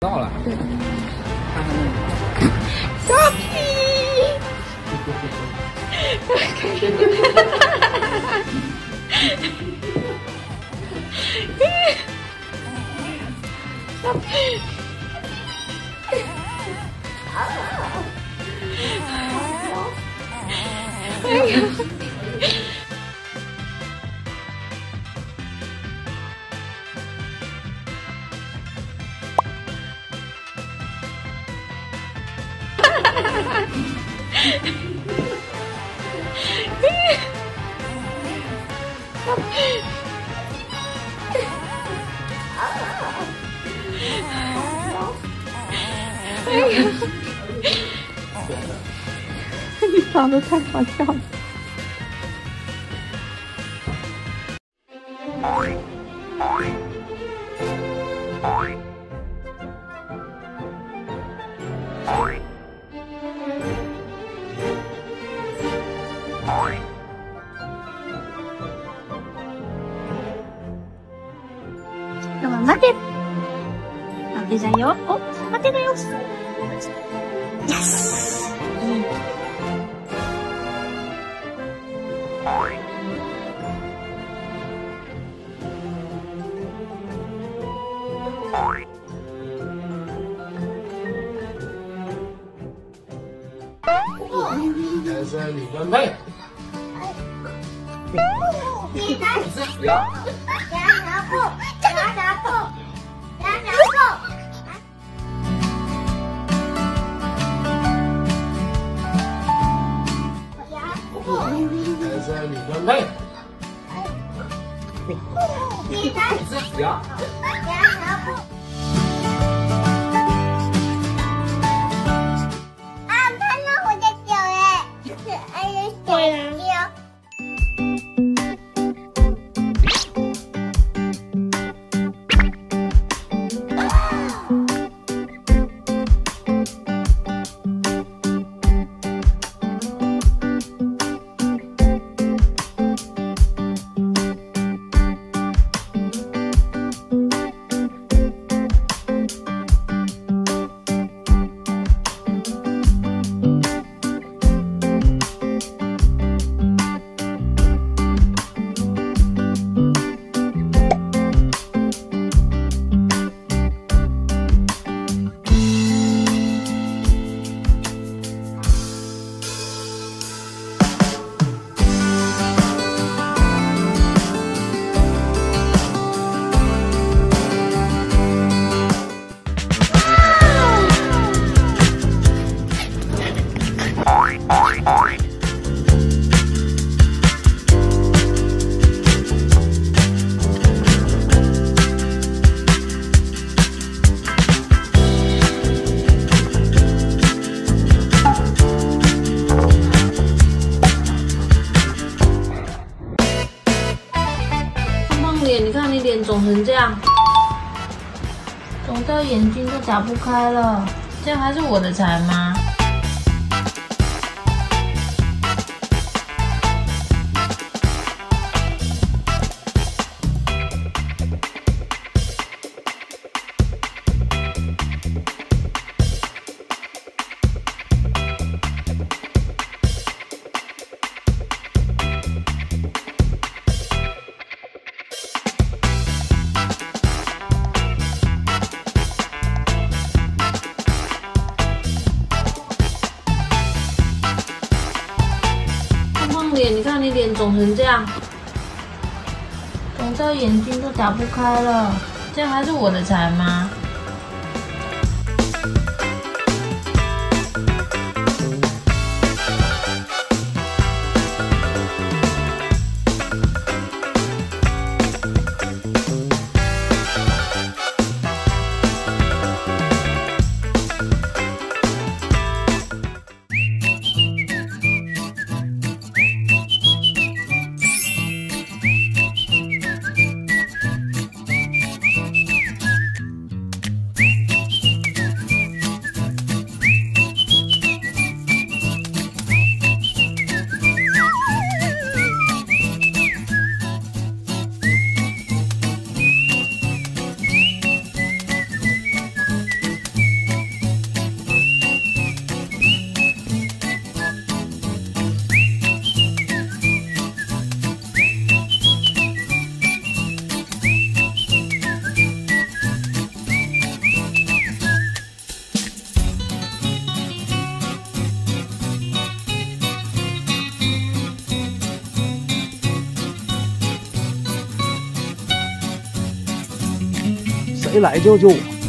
到了，对，看看那个。小屁，小屁，哎呀！你长得太好笑了。待て負けよ。お、待てだよ。よし。いい。是李分配。呀，这是李分配。呀，胖胖你看你脸肿成这样，肿到眼睛都打不开了，这样还是我的财吗？肿成这样，肿到眼睛都打不开了，这样还是我的财吗？谁来救救我？